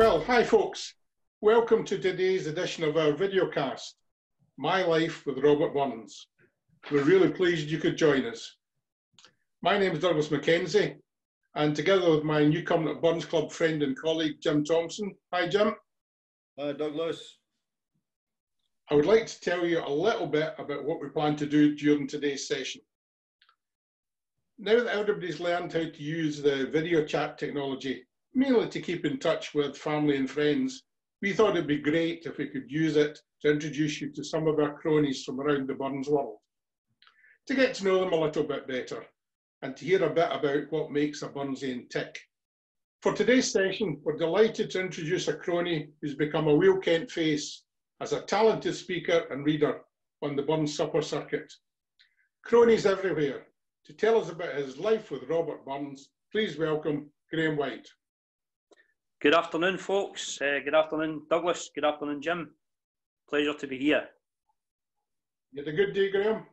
Well, hi folks. Welcome to today's edition of our videocast, My Life with Robert Burns. We're really pleased you could join us. My name is Douglas Mackenzie, and together with my New Cumnock Burns Club friend and colleague, Jim Thompson. Hi, Jim. Hi, Douglas. I would like to tell you a little bit about what we plan to do during today's session. Now that everybody's learned how to use the video chat technology, mainly to keep in touch with family and friends, we thought it'd be great if we could use it to introduce you to some of our cronies from around the Burns world, to get to know them a little bit better, and to hear a bit about what makes a Burnsian tick. For today's session, we're delighted to introduce a crony who's become a Wheel Kent face as a talented speaker and reader on the Burns Supper Circuit. Cronies everywhere, to tell us about his life with Robert Burns, please welcome Graham Wight. Good afternoon, folks. Uh, good afternoon, Douglas. Good afternoon, Jim. Pleasure to be here. You had a good day, Graham?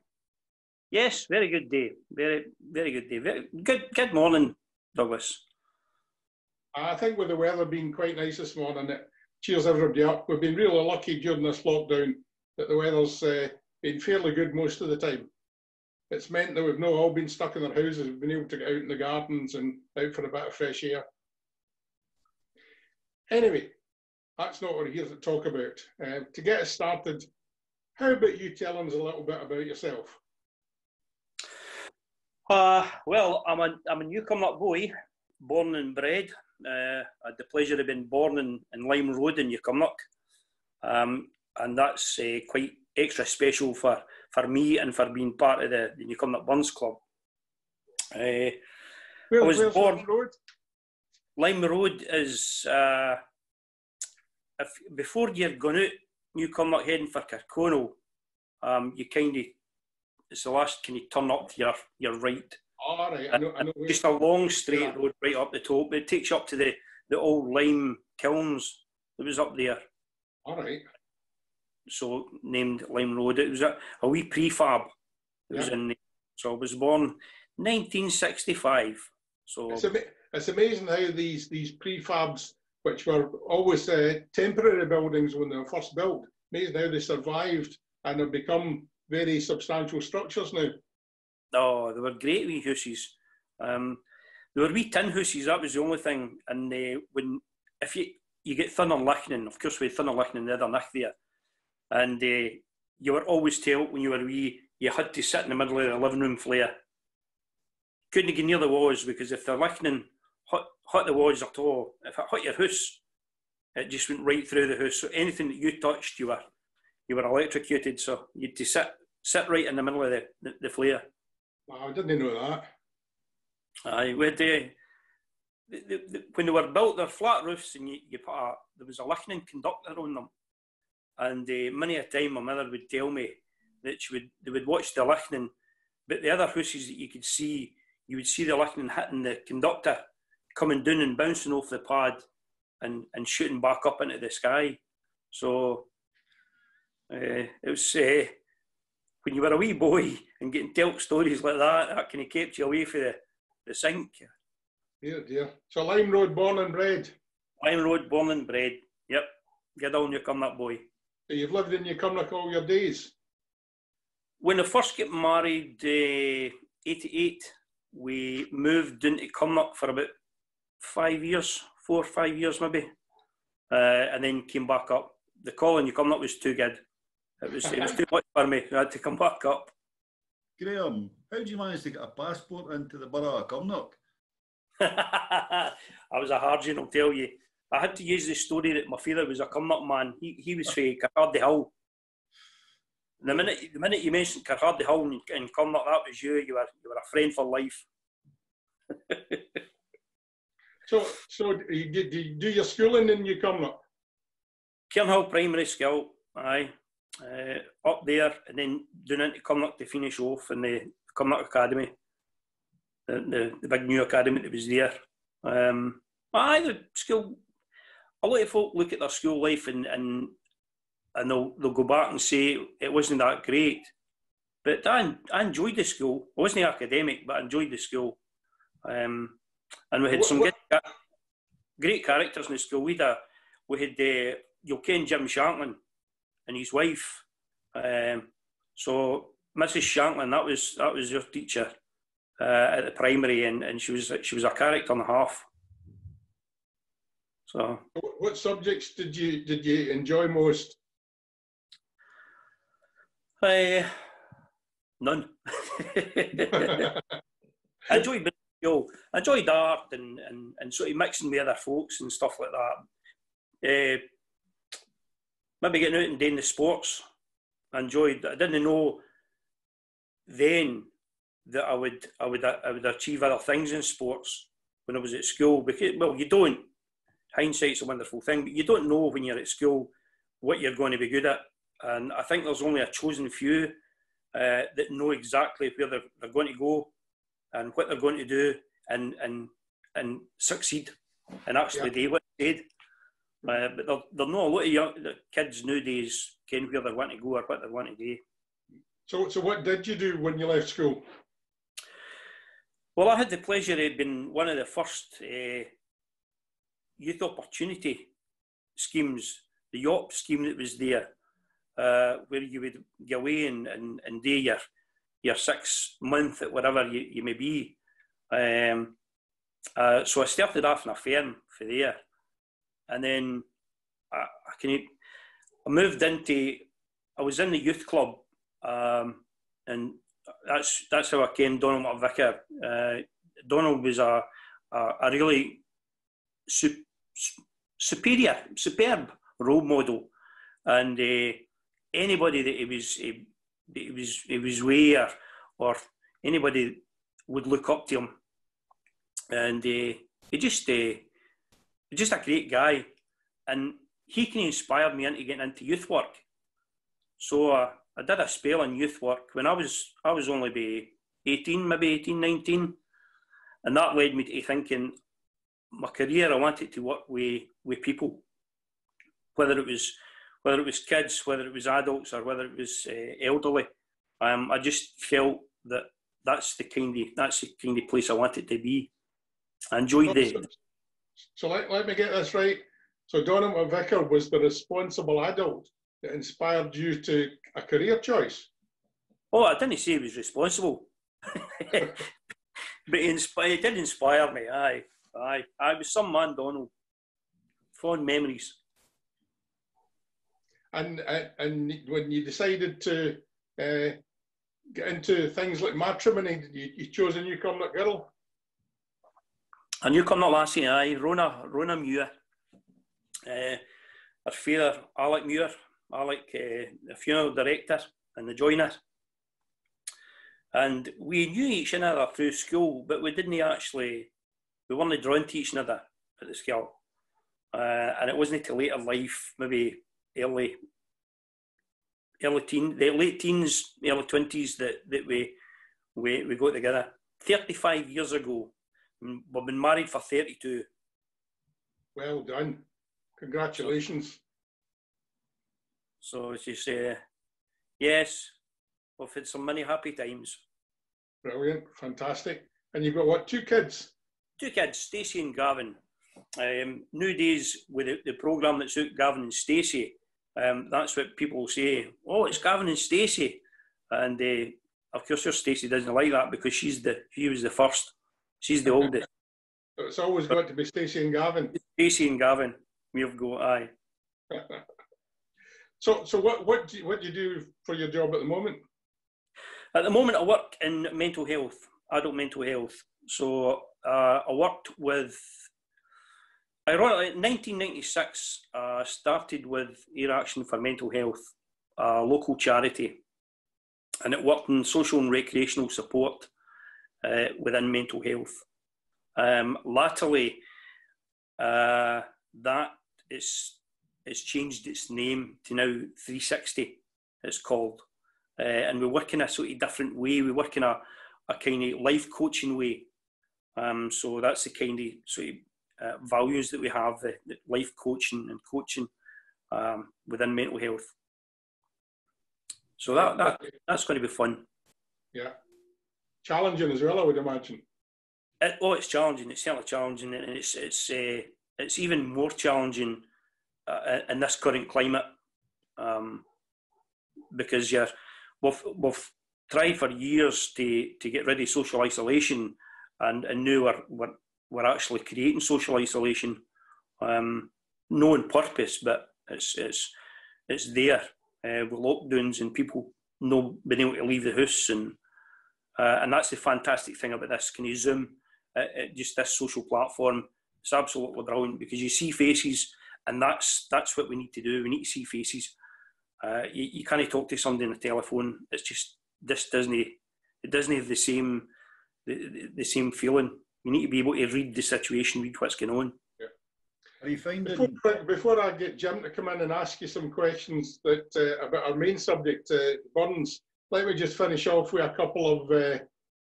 Yes, very good day. Very, very good day. Very good. Good morning, Douglas. I think with the weather being quite nice this morning, it cheers everybody up. We've been really lucky during this lockdown that the weather's uh, been fairly good most of the time it's meant that we've not all been stuck in our houses, we've been able to get out in the gardens and out for a bit of fresh air. Anyway, that's not what we're here to talk about. Uh, to get us started, how about you telling us a little bit about yourself? Uh, well, I'm a, I'm a New Cumnock boy, born and bred. Uh, I had the pleasure of being born in, in Lime Road in New Cumnock. Um, and that's uh, quite extra special for for me and for being part of the, the New Cumnock Burns Club. Uh, Where, I was born. Road? Lime Road is uh, if, before you've gone out you come up heading for Kirkconnell, um, you kind of it's the last can you turn up to your your right. All right, I know, I know just a long straight yeah. road right up the top. It takes you up to the the old lime kilns that was up there. All right so named Lime Road. It was a, a wee prefab. It yeah. was in. The, so I was born 1965. So it's, ama- it's amazing how these these prefabs, which were always uh, temporary buildings when they were first built, amazing how they survived and have become very substantial structures now. Oh, they were great wee houses. Um, they were wee tin houses. That was the only thing. And uh, when if you you get thinner lichting, of course, with thinner lichting, the other nick there and uh, you were always told when you were wee, you had to sit in the middle of the living room flare. Couldn't get near the walls because if the lightning hit, hit the walls at all, if it hit your house, it just went right through the house. So anything that you touched, you were you were electrocuted. So you had to sit sit right in the middle of the, the, the flare. Wow, I didn't know that. Aye, we had, uh, the, the, the, when they were built, they're flat roofs, and you, you put a, there was a lightning conductor on them. And uh, many a time my mother would tell me that she would they would watch the listening, but the other houses that you could see, you would see the listening hitting the conductor, coming down and bouncing off the pad, and and shooting back up into the sky. So uh, it was uh, when you were a wee boy and getting told stories like that, that kind of kept you away from the, the sink. Dear, dear. So Lime Road, born and bred. Lime Road, born and bred. Yep. Get on, you come that boy. So you've lived in New Cumnock all your days? When I first got married, uh, 88, we moved into Cumnock for about five years, four or five years maybe, uh, and then came back up. The call in New Cumnock was too good. It was, it was too much for me. I had to come back up. Graham, how did you manage to get a passport into the borough of Cumnock? I was a hard one, I'll tell you. I had to use the story that my father was a up man. He he was from Kirkcaldy Hill. The minute the minute you mentioned Kirkcaldy Hill and, and up, that was you. You were you were a friend for life. so so you did you do your schooling in New Cumnock? Cairnhill Primary School, aye. Uh, up there and then doing into Cumnock to finish off in the Cumnock Academy, the, the, the big new academy that was there. Um, aye, the school a lot of folk look at their school life and and and they'll they'll go back and say it wasn't that great. But I, I enjoyed the school. I wasn't academic, but I enjoyed the school. Um, and we had some great, great characters in the school. We had a, we had uh, you'll ken Jim Shanklin and his wife. Um, so Mrs. Shanklin, that was that was your teacher uh, at the primary, and, and she was she was a character and a half. So, what subjects did you did you enjoy most? Uh, none. I enjoyed you know, I enjoyed art and, and, and sort of mixing with other folks and stuff like that. Uh, maybe getting out and doing the sports. I enjoyed. I didn't know then that I would I would I would achieve other things in sports when I was at school. Because well, you don't. Hindsight's a wonderful thing, but you don't know when you're at school what you're going to be good at. And I think there's only a chosen few uh, that know exactly where they're, they're going to go and what they're going to do and and and succeed and actually yeah. do what they did. Uh, but there, there are not a lot of young kids nowadays can where they want to go or what they want to do. So, so what did you do when you left school? Well, I had the pleasure of being one of the first uh, youth opportunity schemes, the YOP scheme that was there, uh, where you would go away and, and, and do your, your six month at whatever you, you may be. Um, uh, so I started off in a firm for there. And then I, I, can, I moved into, I was in the youth club um, and that's that's how I came Donald McVicker. Uh, Donald was a, a, a really su- superior, superb role model, and uh, anybody that he was he, he was he was way or, or anybody would look up to him, and uh, he just uh, just a great guy, and he can inspire me into getting into youth work. So uh, I did a spell in youth work when I was I was only be 18, maybe 18, 19. And that led me to thinking my career I wanted to work with with people. Whether it was whether it was kids, whether it was adults or whether it was uh, elderly. Um, I just felt that that's the kind of that's the kind of place I wanted to be. I enjoyed the so, so let, let me get this right. So Donald McVicker was the responsible adult that inspired you to a career choice? Oh, I didn't say he was responsible, but he, he did inspire me. Aye, aye, I was some man, Donald. Fond memories. And and when you decided to uh, get into things like matrimony, you, you chose a new Newcomnock girl. A New Cumnock lassie, aye, Rona, Rona Muir. Uh, her father, Alec Muir, Alec, uh, the funeral director and the joiner. And we knew each other through school, but we didn't actually, we weren't drawn to each other at the school. Uh, and it wasn't until later life, maybe early, early teen, the late teens, early twenties, that that we we we got together. Thirty-five years ago, we've been married for thirty-two. Well done! Congratulations. So as you say, yes, we've had some many happy times. Brilliant, fantastic. And you've got what, two kids? Two kids, Stacey and Gavin. Um, nowadays, with the, the programme that's out, Gavin and Stacey, um, that's what people say. Oh, it's Gavin and Stacey, and uh, of course, your Stacey doesn't like that because she's the she was the first. She's the oldest. it's always got to be Stacey and Gavin. Stacey and Gavin, we've got aye. So, so what what do you, what do you do for your job at the moment? At the moment, I work in mental health, adult mental health. So uh, I worked with, ironically, in 1996, I started with Ayr Action for Mental Health, a local charity, and it worked in social and recreational support uh, within mental health. Um, latterly, uh, that is it's changed its name to now 360, it's called. Uh, and we work in a sort of different way. We work in a, a kind of life coaching way. Um, so that's the kind of sort of uh, values that we have, the, the life coaching and coaching um, within mental health. So that, that that's going to be fun. Yeah. Challenging as well, I would imagine. It, oh, it's challenging. It's certainly challenging, and it's it's uh, it's even more challenging uh, in this current climate um, because you're, we've, we've tried for years to, to get rid of social isolation and, and now we're, we're, we're actually creating social isolation. Um, no on purpose, but it's, it's, it's there uh, with lockdowns and people not being able to leave the house and uh, and that's the fantastic thing about this. Can you zoom at, at just this social platform? It's absolutely brilliant because you see faces, and that's that's what we need to do. We need to see faces. Uh, you, you can't talk to somebody on the telephone. It's just this doesn't it doesn't have the same the, the, the same feeling. You need to be able to read the situation, read what's going on. Are you finding before, before, I get Jim to come in and ask you some questions that uh, about our main subject, uh, Burns? Let me just finish off with a couple of uh,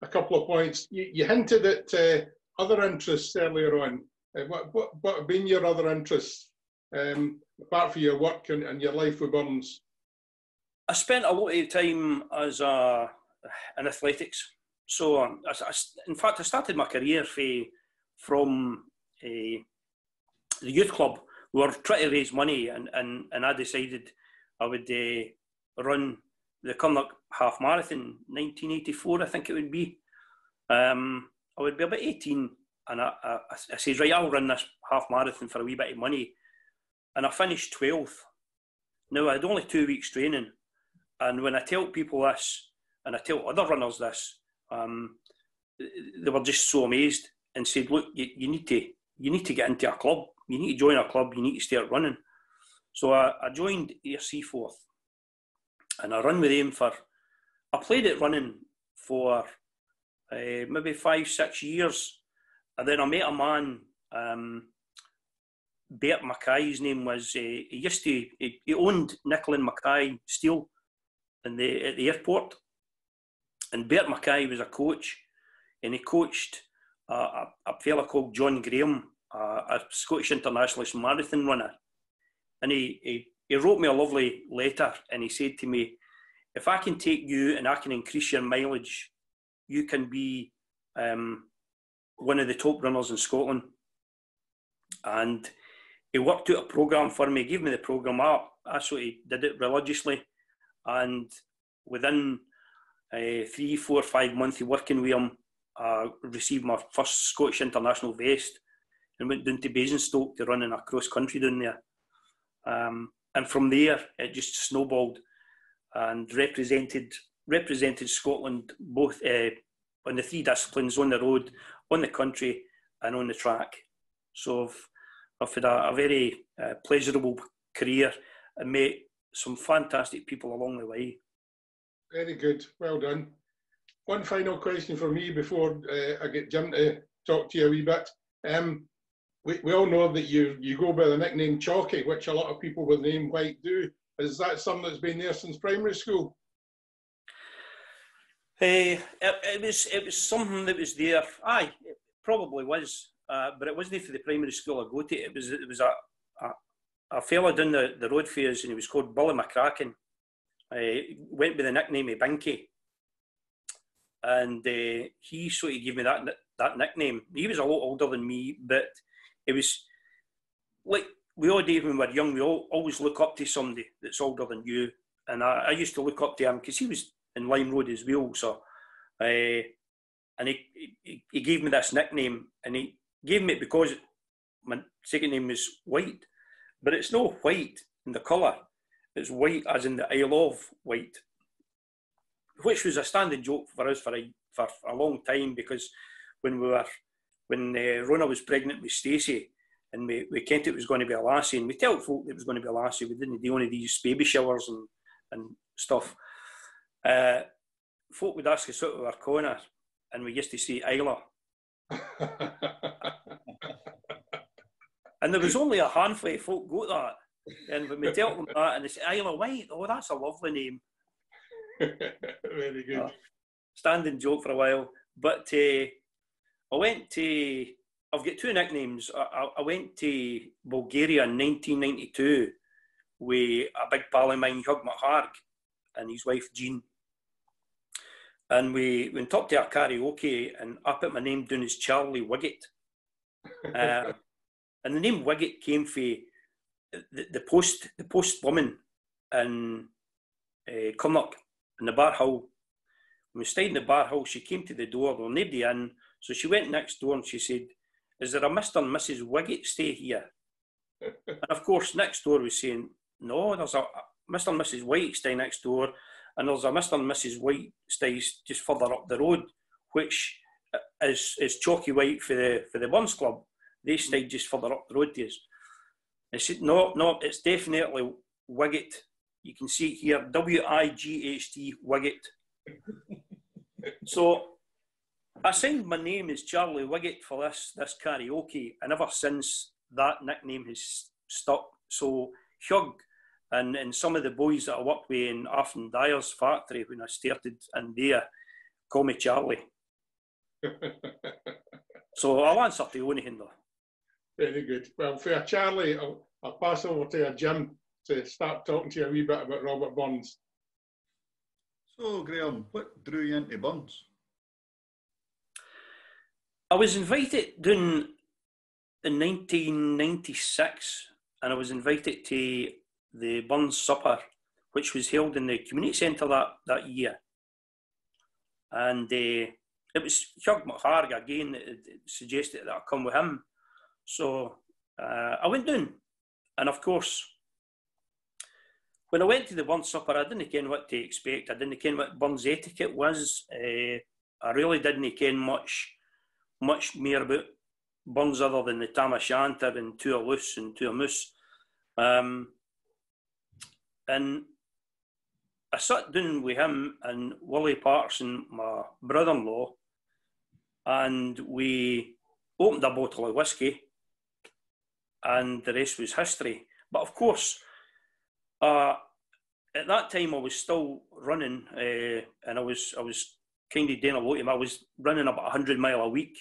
a couple of points. You, you hinted at uh, other interests earlier on. Uh, what, what, what have been your other interests um, apart from your work and, and your life with Burns? I spent a lot of time as a, in athletics. So, I, I, in fact, I started my career from a, the youth club. We were trying to raise money, and, and, and I decided I would uh, run the Cumnock Half Marathon, 1984, I think it would be. Um, I would be about 18, and I, I, I said, right, I'll run this half marathon for a wee bit of money. And I finished 12th. Now, I had only two weeks training. And when I tell people this, and I tell other runners this, um, they were just so amazed and said, "Look, you, you, need to you need to get into a club. You need to join a club. You need to start running." So I, I joined Ayr Seaforth, and I run with him for. I played it running for uh, maybe five, six years, and then I met a man. Um, Bert Mackay, his name was. Uh, he used to. He, he owned Nickel and Mackay Steel in the at the airport, and Bert Mackay was a coach, and he coached uh, a, a fella called John Graham, uh, a Scottish internationalist marathon runner, and he, he he wrote me a lovely letter and he said to me, if I can take you and I can increase your mileage, you can be um, one of the top runners in Scotland. And he worked out a program for me, gave me the program up. I sort of did it religiously. And within uh, three, four, five months of working with him, I received my first Scottish International vest and went down to Basingstoke to run in a cross country down there. Um, and from there it just snowballed and represented represented Scotland both uh, on the three disciplines on the road, on the country, and on the track. So I've, I've had a, a very uh, pleasurable career and met some fantastic people along the way. Very good, well done. One final question for me before uh, I get Jim to talk to you a wee bit. Um, we, we all know that you, you go by the nickname Chalky, which a lot of people with the name White do. Is that something that's been there since primary school? Uh, it, it, was it was something that was there. Aye, it probably was, uh, but it wasn't for the primary school I go to. It was it was a a, a fella down the, the road for us, and he was called Billy McCracken. Uh, went by the nickname of Binky, and uh, he sort of gave me that that nickname. He was a lot older than me, but it was like we all did when we were young. We all always look up to somebody that's older than you, and I, I used to look up to him because he was in Lime Road as well. So, uh, and he, he, he gave me this nickname, and he gave me it because my second name is Wight, but it's no white in the colour. It's Wight as in the Isle of Wight, which was a standing joke for us for a for a long time because when we were when uh, Rona was pregnant with Stacey, and we, we kent it was going to be a lassie, and we told folk it was going to be a lassie. We didn't do any of these baby showers and, and stuff. Uh, folk would ask us out of our corner, and we used to say Isla. and there was only a handful of folk got that. And when we tell them that, and they say Isla Wight, oh, that's a lovely name. Very good. Uh, standing joke for a while. But uh, I went to, I've got two nicknames. I, I went to Bulgaria in 1992 with a big pal of mine, Hugh McHarg, and his wife Jean. And we went up to our karaoke, and I put my name down as Charlie Wiggett. Uh, and the name Wiggett came from the, the post the post woman in uh, Cumnock in the bar hall. When we stayed in the bar hall, she came to the door. There was nobody in, so she went next door and she said, "Is there a Mister and Mrs. Wiggett stay here?" and of course, next door was saying, "No, there's a Mr. and Mrs. White stay next door, and there's a Mr. and Mrs. White stays just further up the road, which is is chalky white for the for the Burns Club. They stay just further up the road to us. I said, no, no, it's definitely Wiggett. You can see here, W I G H T Wiggett. so I signed my name as Charlie Wiggett for this this karaoke, and ever since that nickname has stuck. So Hugh and, and some of the boys that I worked with in Arthur Dyer's factory when I started in there call me Charlie. so I'll answer to anything though. Very good. Well, for Charlie, I'll, I'll pass over to Jim to start talking to you a wee bit about Robert Burns. So, Graham, what drew you into Burns? I was invited doing in 1996, and I was invited to the Burns Supper, which was held in the community centre that, that year. And uh, it was Hugh McHarg again that suggested that I come with him. So uh, I went down, and of course, when I went to the one supper, I didn't know what to expect. I didn't know what Burns etiquette was. Uh, I really didn't know much, much more about Burns other than the Tam O'Shanter and Two Loose and Two Moose. Um, and I sat down with him and Willie Patterson, my brother-in-law, and we opened a bottle of whiskey and the rest was history. But of course, uh, at that time I was still running, uh, and I was I was kind of doing a lot of I was running about hundred mile a week,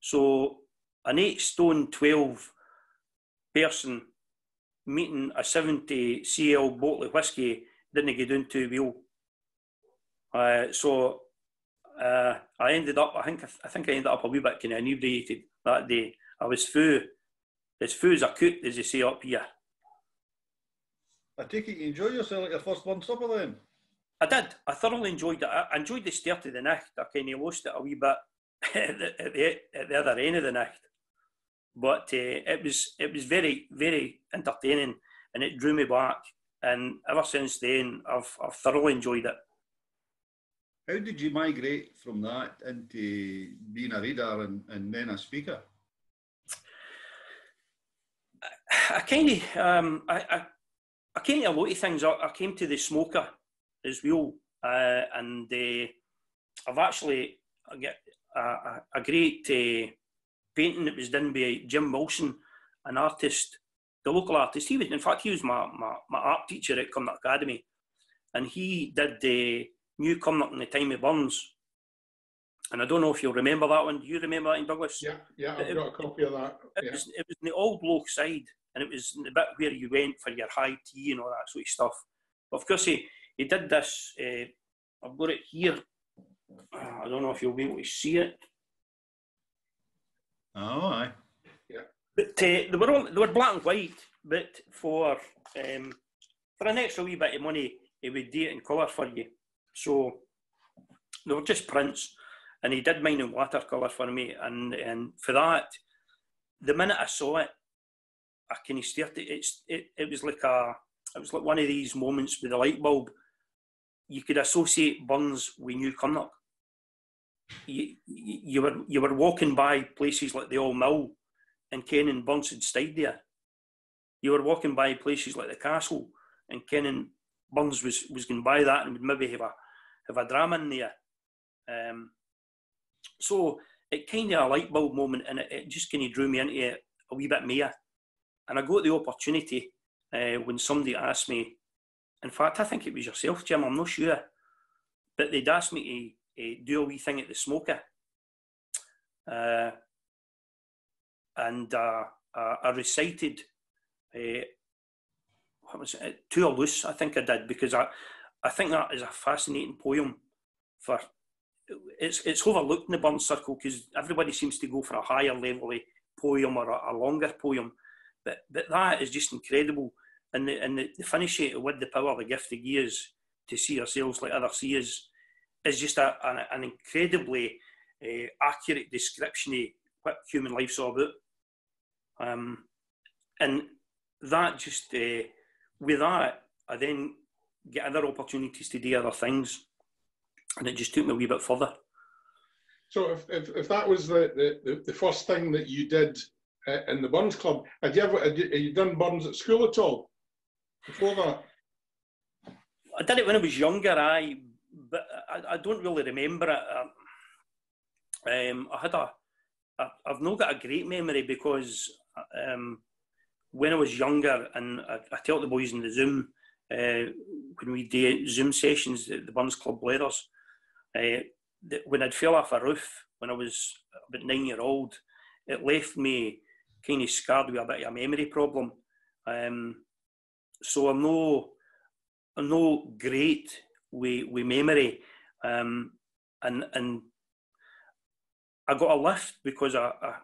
so an eight stone twelve person meeting a seventy cl bottle of whiskey didn't get down two wheel. Uh, so uh, I ended up, I think, I think I ended up a wee bit kind of inebriated that day. I was full as I could, as you say up here. I take it you enjoyed yourself at your first one supper then? I did. I thoroughly enjoyed it. I enjoyed the start of the night. I kind of lost it a wee bit at, the, at, the, at the other end of the night. But uh, it was it was very, very entertaining and it drew me back. And ever since then, I've, I've thoroughly enjoyed it. How did you migrate from that into being a reader and, and then a speaker? I kind of, um, I, I, I came to a lot of things. I, I came to the smoker as well, uh, and uh, I've actually I get a, a great uh, painting that was done by Jim Wilson, an artist, the local artist. He was, in fact, he was my, my, my art teacher at Cumnock Academy, and he did the New Cumnock in the time of Burns. And I don't know if you'll remember that one. Do you remember that in Douglas? Yeah, yeah, I've it, got a copy of that. It, was, it was in the old bloke side and it was the bit where you went for your high tea and all that sort of stuff. But of course, he, he did this. Uh, I've got it here. I don't know if you'll be able to see it. Oh, aye. Yeah. But uh, they were all, they were black and white. But for um, for an extra wee bit of money, he would do it in colour for you. So they were just prints, and he did mine in watercolour for me. And and for that, the minute I saw it, I kind of stared at it. It, it was like a, it was like one of these moments with a light bulb. You could associate Burns with New Cumnock. You, you were you were walking by places like the Old Mill, and Ken and Burns had stayed there. You were walking by places like the Castle, and Ken and Burns was was going by that and would maybe have a have a drama in there. Um, so it kind of a light bulb moment, and it, it just kind of drew me into it a wee bit more. And I got the opportunity uh, when somebody asked me, in fact, I think it was yourself, Jim, I'm not sure, but they'd asked me to uh, do a wee thing at the smoker. Uh, and uh, I recited, uh, what was it, Loose, I think I did, because I, I think that is a fascinating poem for it's it's overlooked in the Burns Circle because everybody seems to go for a higher level poem or a, a, longer poem but but that is just incredible. And the, and the, the finish it with the power, the gift of years to see ourselves like others see us is just a, an, an incredibly uh, accurate description of what human life's all about. Um, and that just, uh, with that, I then get other opportunities to do other things. And it just took me a wee bit further. So if, if, if that was the, the, the first thing that you did in the Burns Club, had you ever had you, had you done Burns at school at all before that? I did it when I was younger, I, but I, I don't really remember it. Um, I had a, I, I've not got a great memory because um, when I was younger, and I, I tell the boys in the Zoom uh, when we do Zoom sessions, at the Burns Club Leathers, uh, when I'd fell off a roof when I was about nine year old, it left me kind of scarred with a bit of a memory problem. Um, so I'm no, I'm no great with, with memory. Um, and and I got a lift because I, I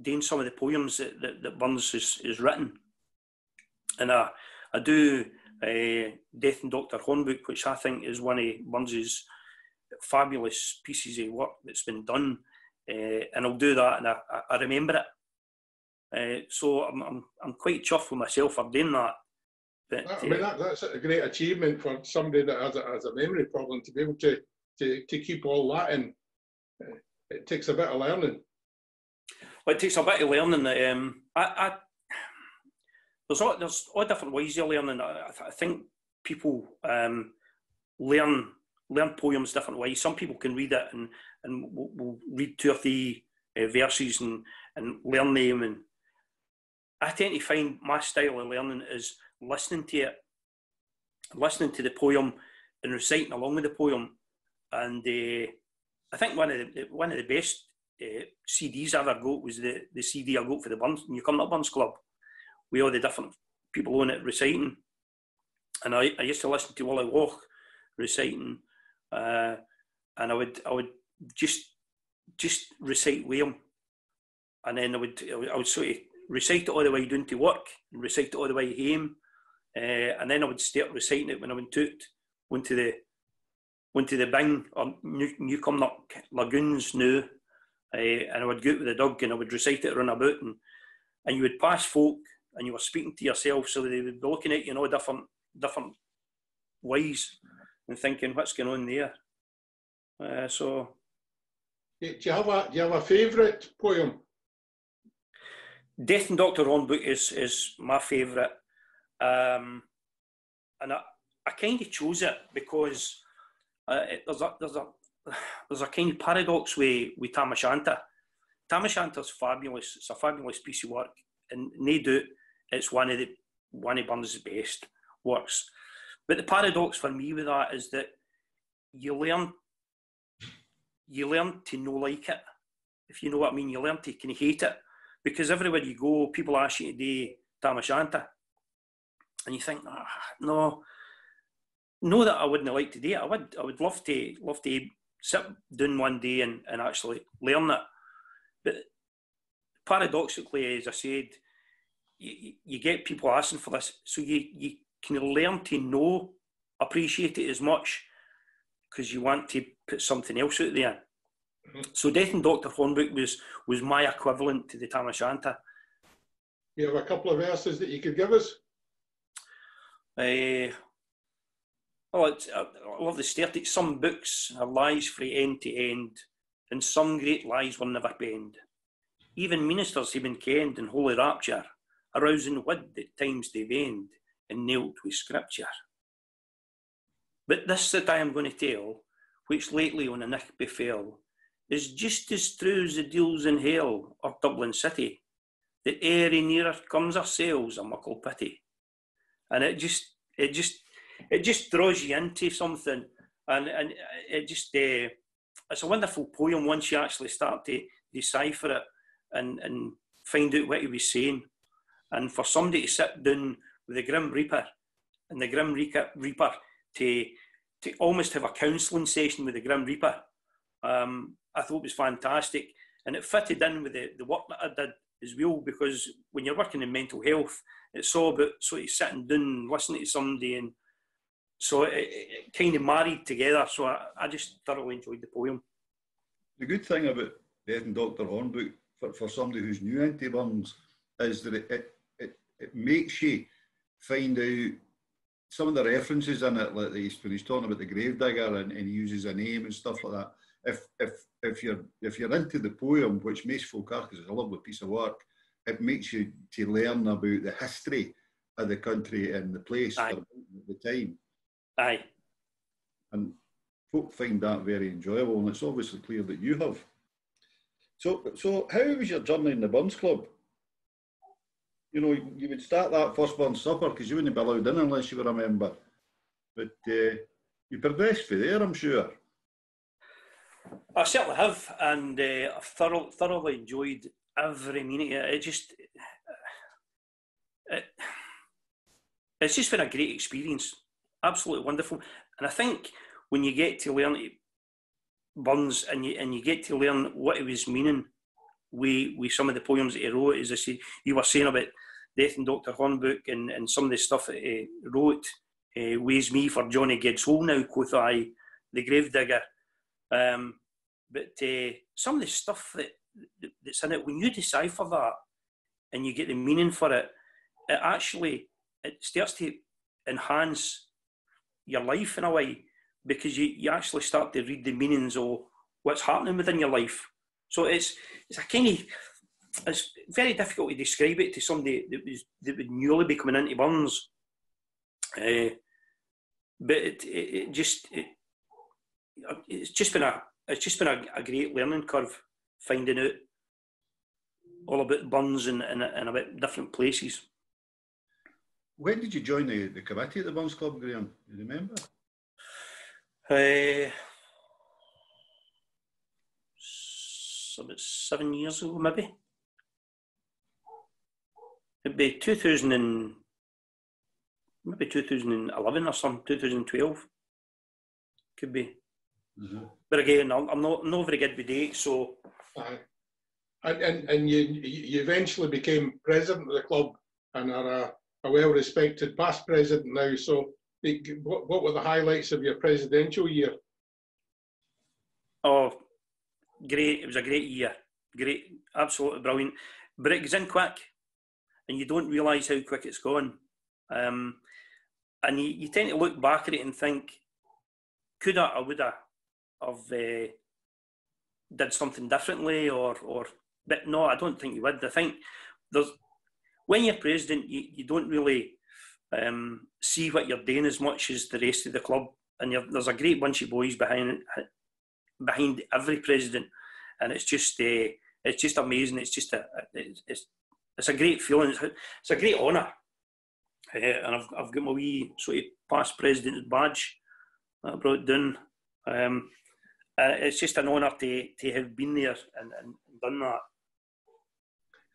doing some of the poems that, that, that Burns has, has written. And I, I do uh, Death and Dr. Hornbook, which I think is one of Burns's fabulous pieces of work that's been done. Uh, and I'll do that and I, I remember it. Uh, so I'm, I'm, I'm quite chuffed with myself for doing that. But, I mean, that, that's a great achievement for somebody that has a, has a memory problem to be able to, to, to keep all that in. It takes a bit of learning. Well, it takes a bit of learning. Um, I, I, there's all, there's all different ways of learning. I, I think people um, learn learn poems different ways. Some people can read it and and will, will read two or three uh, verses and and learn them. And I tend to find my style of learning is listening to it, listening to the poem, and reciting along with the poem. And uh, I think one of the one of the best uh, CDs I ever got was the, the CD I got for the Burns, New Cumnock Burns Club, with all the different people on it reciting. And I, I used to listen to Willie Walk reciting, uh, and I would I would just just recite him, and then I would I would sort of recite it all the way down to work, and recite it all the way home, uh, and then I would start reciting it when I went out went to the went to the Bing or New, Newcomb Lagoons now, uh, and I would go out with the dog and I would recite it around about, and, and you would pass folk and you were speaking to yourself, so they would be looking at you know different different ways and thinking what's going on there. Uh, so, do you have a do you have a favourite poem? Death and Doctor Hornbook is is my favourite, um, and I, I kind of chose it because uh, it, there's a there's a there's a kind of paradox with with Tam O'Shanter. Tam O'Shanter's fabulous. It's a fabulous piece of work, and no doubt it's one of the one of Burns' best works. But the paradox for me with that is that you learn you learn to not like it, if you know what I mean. You learn to can hate it because everywhere you go, people ask you to do Tam O'Shanter, and you think, oh, no, no, that I wouldn't like to do it. I would, I would love to, love to sit down one day and, and actually learn it. But paradoxically, as I said, you, you get people asking for this, so you, you can learn to know, appreciate it as much because you want to put something else out there. So Death and Dr. Hornbook was was my equivalent to the Tam O'Shanter. You have a couple of verses that you could give us? Uh, well, it's, I love the start. Some books are lies from end to end, and some great lies will never bend. Even ministers have been kenned in holy rapture, arousing wid that times they've end and nailed with scripture. But this that I am going to tell, which lately on a nick befell, is just as true as the deals in hell or Dublin City, that airy nearer comes ourselves a muckle pity. And it just, it just, it just draws you into something, and and it just, uh, it's a wonderful poem once you actually start to decipher it and and find out what he was saying. And for somebody to sit down with the Grim Reaper and the Grim Reaper to to almost have a counselling session with the Grim Reaper, um, I thought it was fantastic, and it fitted in with the, the work that I did as well because when you're working in mental health, it's all about sort of sitting down, listening to somebody, and so it, it kind of married together. So I, I, just thoroughly enjoyed the poem. The good thing about Death and Dr. Hornbook for, for somebody who's new into Burns is that it, it, it, it makes you find out some of the references in it, like he's, when he's talking about the gravedigger and, and he uses a name and stuff like that. If if if you're if you're into the poem, which most folk are, because it's a lovely piece of work, it makes you to learn about the history of the country and the place at the time. Aye. And folk find that very enjoyable, and it's obviously clear that you have. So, so how was your journey in the Burns Club? you know, you would start that first born supper because you wouldn't be allowed in unless you were a member. But uh, you progressed for there, I'm sure. I certainly have, and uh, I've thorough, thoroughly enjoyed every minute. It just, it, it's just been a great experience, absolutely wonderful. And I think when you get to learn Burns and you and you get to learn what he was meaning with with some of the poems that he wrote, as I say, you were saying about Death and Dr. Hornbook and, and some of the stuff that he wrote uh, weighs me for Johnie Ged's Hole now, quoth I, the gravedigger. Um, but uh, some of the stuff that, that's in it, when you decipher that and you get the meaning for it, it actually it starts to enhance your life in a way because you, you actually start to read the meanings of what's happening within your life. So it's it's a kind of it's very difficult to describe it to somebody that was that would newly be coming into Burns. Uh, but it, it, it just it, it's just been a it's just been a, a, great learning curve finding out all about Burns and, and, and about different places. When did you join the, the committee at the Burns Club, Graham? Do you remember? Uh, about seven years ago, maybe. It'd be 2000 and maybe 2011 or some 2012. Could be. Mm-hmm. But again, I'm, I'm not, not very good with dates, so. Aye. And, and, and you, you eventually became president of the club and are a, a well respected past president now. So, what, what were the highlights of your presidential year? Oh, great. It was a great year. Great. Absolutely brilliant. But it goes in quick and you don't realise how quick it's gone. Um, and you, you tend to look back at it and think, could I or have uh, did something differently or or but no, I don't think you would. I think there's when you're president, you, you don't really um, see what you're doing as much as the rest of the club, and there's a great bunch of boys behind behind every president, and it's just uh, it's just amazing. It's just a it's it's a great feeling. It's a, it's a great honour. Uh, and I've, I've got my wee sort of past president's badge that I brought down. Um, uh, it's just an honour to, to have been there and, and done that.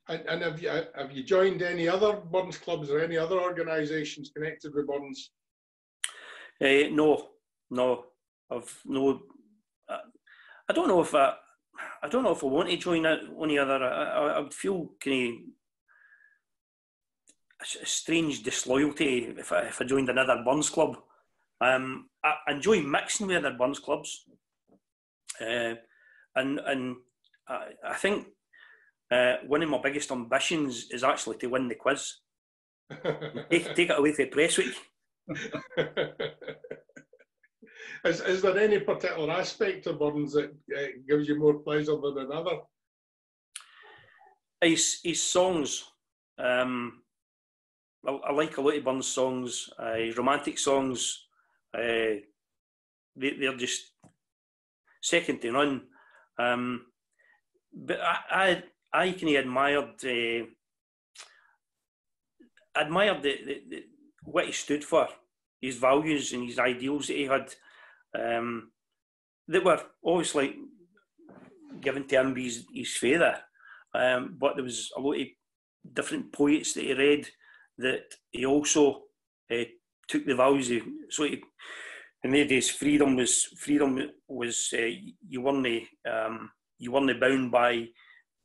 And, and, have you have you joined any other Burns clubs or any other organisations connected with Burns? Uh, no, no, I've no. Uh, I don't know if I, I don't know if I want to join any other. I, I, I would feel kind of a strange disloyalty if I, if I joined another Burns club. Um, I enjoy mixing with other Burns clubs, uh, and and I, I think uh, one of my biggest ambitions is actually to win the quiz. take, take, it away for press week. is, is there any particular aspect of Burns that uh, gives you more pleasure than another? His, his songs. Um, I, I like a lot of Burns songs, uh, romantic songs. Uh, they, they're just second to none. Um, but I, I, I kind of admired, uh, admired the, the, the, what he stood for, his values and his ideals that he had. Um, that were obviously given to him by his, his father, um, but there was a lot of different poets that he read that he also uh, took the values. Of, so he, in the days, freedom was freedom was uh, you weren't um, you weren't bound by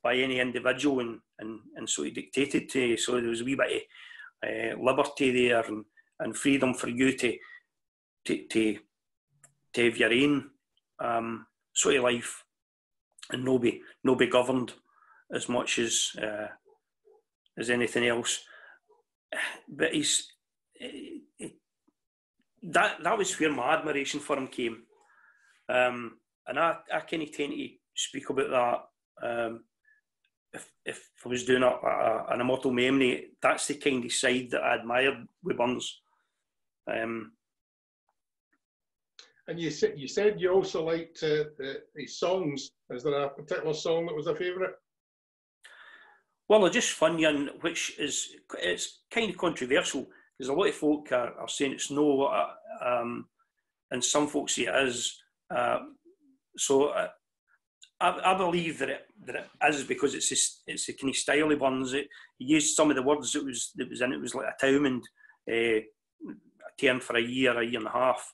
by any individual and, and, and so he dictated to you. So there was a wee bit of uh, liberty there and, and freedom for you to, to, to, to have your own um, sort of life and no be, no be governed as much as uh, as anything else. But he's that that was where my admiration for him came, um, and I I kind of tend to speak about that. Um, if, if I was doing a, a, an immortal memory, that's the kind of side that I admired with Burns. Um, and you said you said you also liked uh, the, the songs. Is there a particular song that was a favourite? Well, I just fun one, which is it's kind of controversial because a lot of folk are, are saying it's no, um, and some folks say it is. Uh, so uh, I, I, believe that it that it is because it's a, it's a kind of style of Burns. It he used some of the words that was that was in it was like a town and uh, turned for a year, a year and a half.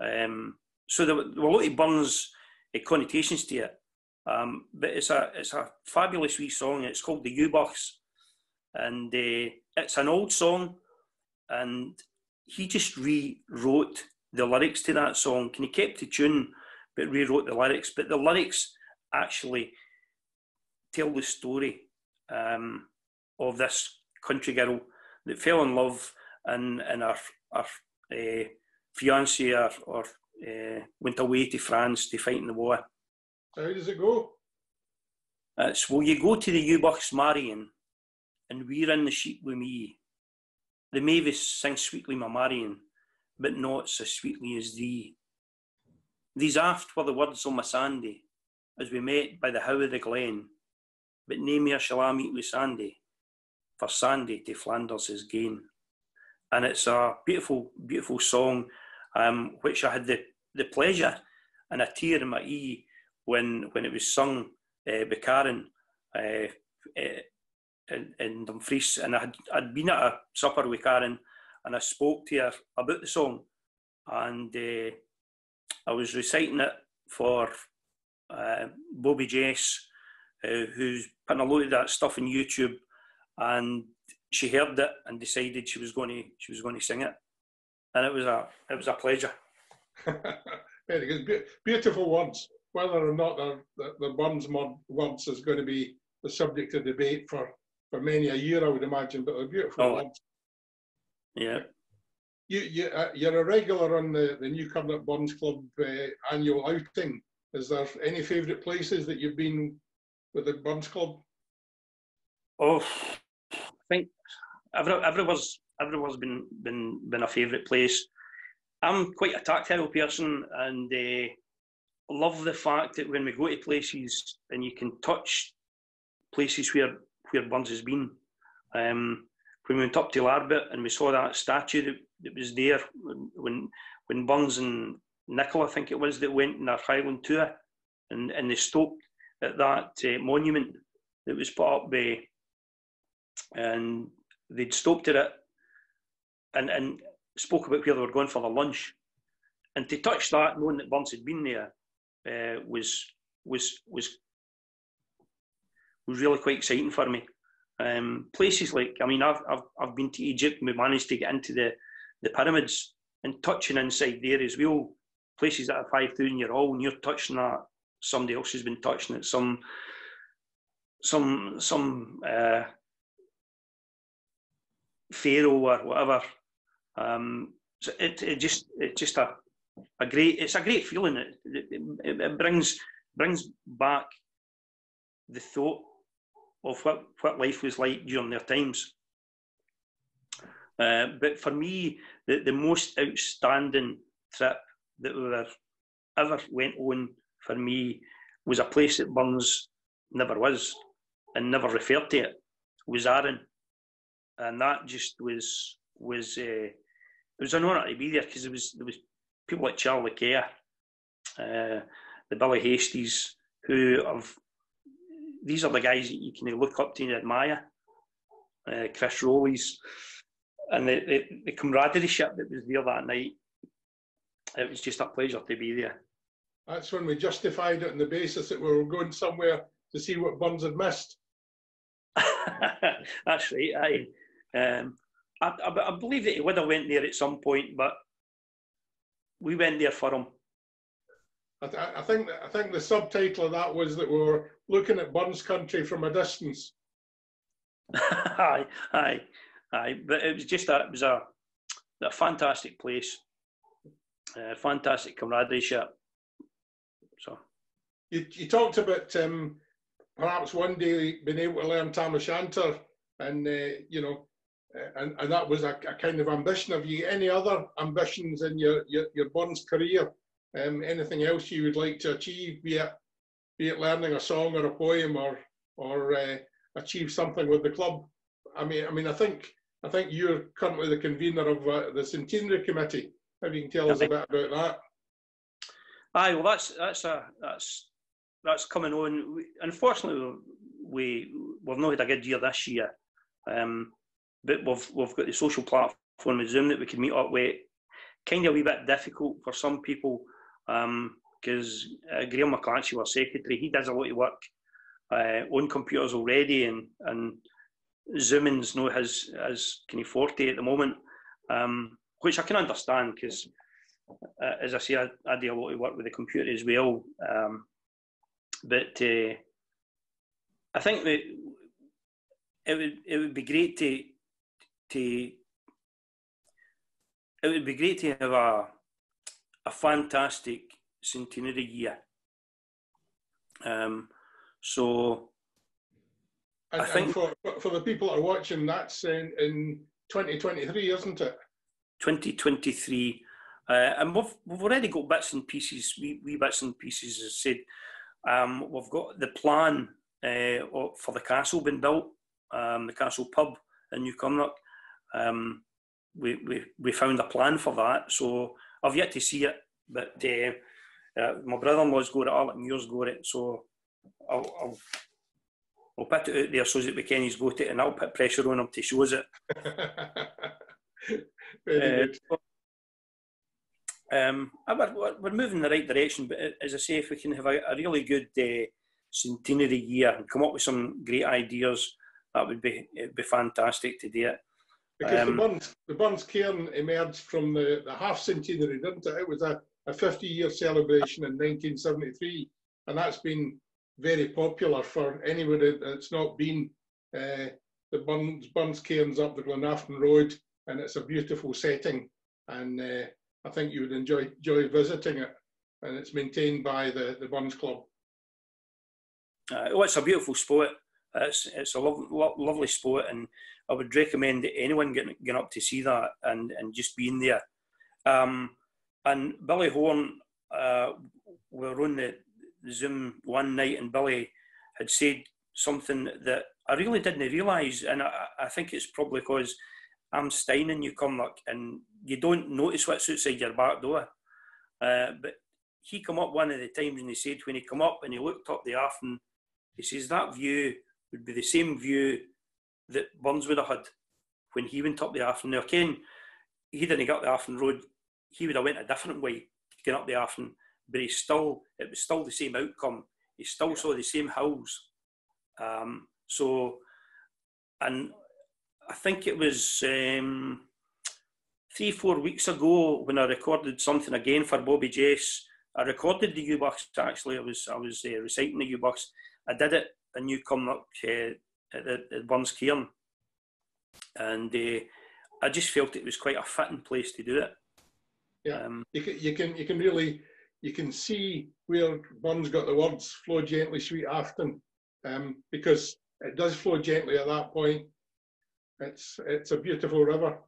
Um, so there, there were a lot of Burns uh, connotations to it. Um, but it's a it's a fabulous wee song. It's called the Ewe-Bughts, and uh, it's an old song, and he just rewrote the lyrics to that song. And he kept the tune, but rewrote the lyrics. But the lyrics actually tell the story um, of this country girl that fell in love and and her her uh, fiance or, or uh, went away to France to fight in the war. How does it go? It's well, you go to the Ewe-Bughts Marion, and we're in the sheep with me. The mavis sing sweetly my Marion, but not so sweetly as thee. These aft were the words on my Sandy, as we met by the how of the glen. But nae mere shall I meet with Sandy, for Sandy to Flanders is gain. And it's a beautiful, beautiful song, um, which I had the, the pleasure and a tear in my eye when when it was sung uh, by Karen uh, uh, in, in Dumfries, and I had I'd been at a supper with Karen, and I spoke to her about the song, and uh, I was reciting it for uh, Bobby Jess, uh, who's putting a load of that stuff on YouTube, and she heard it and decided she was going to she was going to sing it, and it was a it was a pleasure. Very good, beautiful words. Whether or not the, the, the Burns is going to be the subject of debate for, for many a year, I would imagine, but they're beautiful oh. words. Yeah. You, you, uh, you're a regular on the, the New Cumnock Burns Club uh, annual outing. Is there any favourite places that you've been with the Burns Club? Oh, I think every, everyone's everyone's been been been a favourite place. I'm quite a tactile person, and uh, love the fact that when we go to places and you can touch places where where Burns has been. Um, when we went up to Larbert and we saw that statue that, that was there when when Burns and Nicola, I think it was, that went in their Highland tour and, and they stopped at that uh, monument that was put up by, and they'd stopped at it and, and spoke about where they were going for their lunch. And to touch that, knowing that Burns had been there, uh, was was was was really quite exciting for me. Um, places like I mean, I've, I've I've been to Egypt and we managed to get into the the pyramids and touching inside there as well. Places that are five thousand year old, and you're touching that. Somebody else has been touching it. Some some some uh, pharaoh or whatever. Um, so it, it just it just a a great it's a great feeling. It, it, it brings brings back the thought of what, what life was like during their times. Uh, but for me, the, the most outstanding trip that we ever went on for me was a place that Burns never was and never referred to it was Arran, and that just was was uh, it was an honour to be there because there was there was people like Charlie Kerr, uh, the Billy Hasties, who have these are the guys that you can look up to and admire. Uh, Chris Rowley's and the, the, the camaraderie that was there that night. It was just a pleasure to be there. That's when we justified it on the basis that we were going somewhere to see what Burns had missed. That's right. I, um, I, I, I, believe that he would have went there at some point, but we went there for him. I, th- I think I think the subtitle of that was that we were looking at Burns country from a distance. aye, aye, aye. But it was just a, it was a, a fantastic place, uh, fantastic camaraderie. So, you, you talked about um, perhaps one day being able to learn Tam O'Shanter, and uh, you know, and, and that was a, a, kind of ambition. Have you any other ambitions in your your, your Burns career? Um, anything else you would like to achieve, be it be it learning a song or a poem, or or uh, achieve something with the club? I mean, I mean, I think I think you're currently the convener of uh, the centenary committee. Maybe you can tell us a bit about that. Aye, well, that's that's a that's that's coming on. We, unfortunately, we we've not had a good year this year, um, but we've we've got the social platform of Zoom that we can meet up with. Kind of a wee bit difficult for some people because um, uh, Graham McClatchy, our secretary, he does a lot of work uh, on computers already, and and Zooming's no his his kind of forte at the moment, um, which I can understand because, uh, as I say, I, I, do a lot of work with the computer as well. Um, but uh, I think that it would it would be great to to it would be great to have a a fantastic centenary year. Um, so and, I think for for the people that are watching, that's in, in 2023, isn't it? 2023. Uh, and we've, we've already got bits and pieces, wee, wee bits and pieces, as I said. Um, we've got the plan uh, for the castle being built, um, the castle pub in New Cumnock. Um, we, we, we found a plan for that, so I've yet to see it, but uh, uh, my brother-in-law's got it, Alec Muir's got it, so I'll, I'll, I'll put it out there so that we can he's got it, and I'll put pressure on him to show us it. Very uh, good. Um, we're, we're moving in the right direction, but as I say, if we can have a, a really good uh, centenary year and come up with some great ideas, that would be it'd be fantastic to do it. Because um, the Burns the Burns Cairn emerged from the, the half centenary, didn't it? It was a, a 50 year celebration in 1973, and that's been very popular for anybody that's not been. Uh, the Burns, Burns Cairns up the Glenafton Road, and it's a beautiful setting. And uh, I think you would enjoy, enjoy visiting it, and it's maintained by the, the Burns Club. Uh, well, it's a beautiful spot. It's it's a lo- lo- lovely sport, and I would recommend anyone getting, getting up to see that and, and just being there. Um, and Billy Horn, uh, we were on the, Zoom one night, and Billy had said something that I really didn't realise, and I, I think it's probably because I'm staying in New Cumnock and you don't notice what's outside your back door. Uh, but he come up one of the times and he said when he come up and he looked up the Afton, he says that view would be the same view that Burns would have had when he went up the Afton. Now, Ken, he didn't get up the Afton Road. He would have went a different way to get up the Afton, but he still, it was still the same outcome. He still saw the same hills. Um, so, and I think it was um, three, four weeks ago when I recorded something again for Bobby Jess. I recorded the Ewe-Bughts actually. I was I was uh, reciting the Ewe-Bughts. I did it in New Cumnock uh, at, the, at Burns Cairn, and uh, I just felt it was quite a fitting place to do it. Yeah, um, you can you can you can really you can see where Burns got the words "flow gently, sweet Afton," um, because it does flow gently at that point it's it's a beautiful river.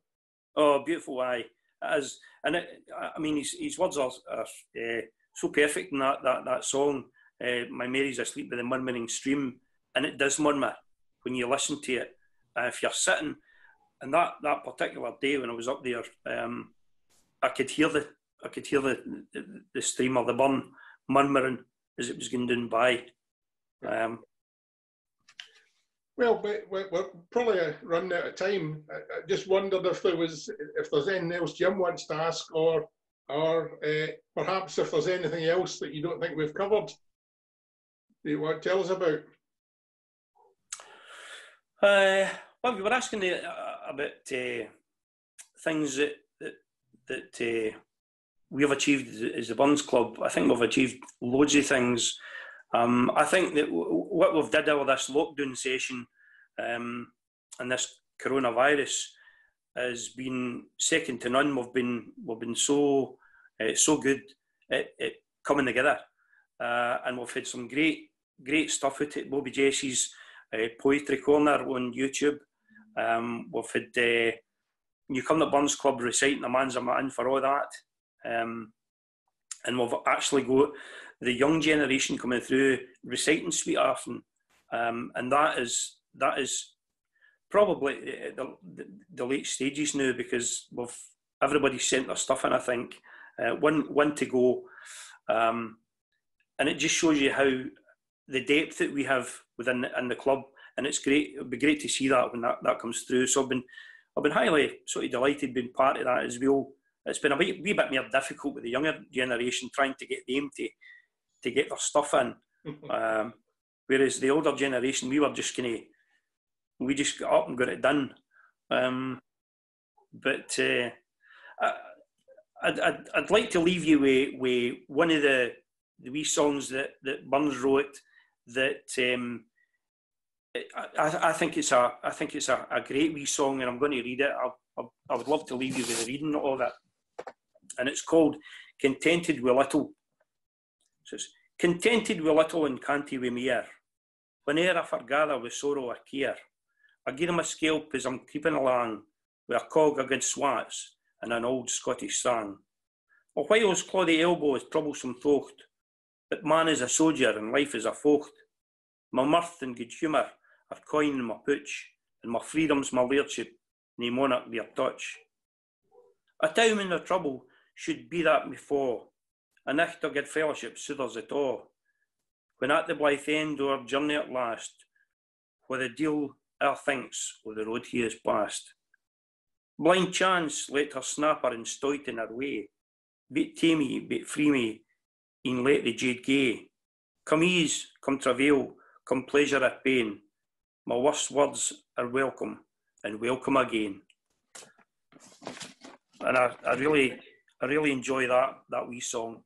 Oh, beautiful eye. As and it, I mean, his, his words are, are uh, so perfect in that that that song. Uh, My Mary's asleep by the murmuring stream, and it does murmur when you listen to it. Uh, if you're sitting, and that that particular day when I was up there, um, I could hear the I could hear the, the, the stream or the burn murmuring as it was going down by. Um, well, we're, we're probably running out of time. I just wondered if there was, if there's anything else Jim wants to ask, or, or uh, perhaps if there's anything else that you don't think we've covered. To tell us about? Uh, well, we were asking uh, about uh, things that that, that uh, we have achieved as the Burns Club. I think we've achieved loads of things. Um, I think that w- what we've did over this lockdown session um, and this coronavirus has been second to none. We've been we've been so uh, so good at, at coming together, uh, and we've had some great great stuff out at Bobby Jesse's uh, Poetry Corner on YouTube. Um, we've had uh, you come to Burns Club reciting the man's a man for all that, um, and we've actually got the young generation coming through reciting Sweet Afton, um, and that is that is probably the, the, the, late stages now because we've everybody sent their stuff in. I think uh, one one to go, um, and it just shows you how the depth that we have within the, in the club, and it's great. It'd be great to see that when that, that comes through. So I've been I've been highly sort of delighted being part of that as well. It's been a wee, wee bit more difficult with the younger generation trying to get them to to get their stuff in. um, whereas the older generation, we were just of we just got up and got it done. Um, but uh, I'd, I'd, I'd, like to leave you with, with one of the, the wee songs that, that Burns wrote that um, I, I, think it's a I think it's a, a, great wee song and I'm going to read it. I, I, I would love to leave you with the reading of it. And it's called Contented with Little. So it's Contented with little and canty with mere. Whene'er I forgather with sorrow or care. I give him a scalp as I'm creeping along with a cog against swats and an old Scottish song. A while's clawdy elbow is troublesome thocht, but man is a soldier and life is a focht. My mirth and good humour are coin in my pooch, and my freedom's my lordship, nae monarch be a touch. A time in the trouble should be that before, a nicht of good fellowship soothers it all. When at the blithe end our journey at last, where the deal our thinks o' the road he has passed. Blind chance let her snapper and stoit in her way, bit tamey, bit free me, in let the jade gay. Come ease, come travail, come pleasure at pain. My worst words are welcome, and welcome again. And I, I really, I really enjoy that that wee song.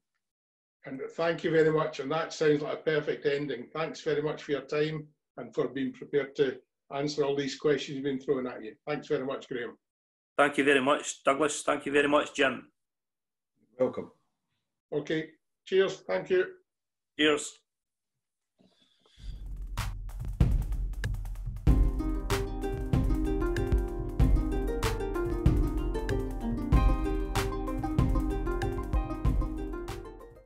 And thank you very much. And that sounds like a perfect ending. Thanks very much for your time and for being prepared to answer all these questions you've been thrown at you. Thanks very much, Graham. Thank you very much, Douglas. Thank you very much, Jim. Welcome. Okay. Cheers. Thank you. Cheers.